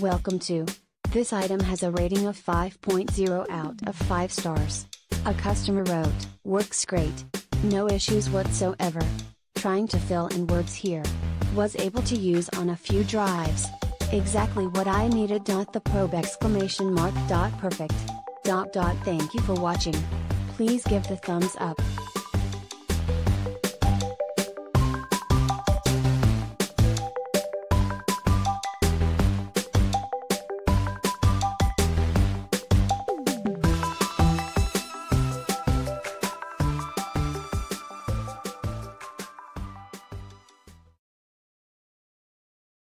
Welcome to. This item has a rating of 5.0 out of 5 stars. A customer wrote, works great. No issues whatsoever. Trying to fill in words here. Was able to use on a few drives. Exactly what I needed. The probe exclamation mark. dot Perfect. Dot dot thank you for watching. Please give the thumbs up.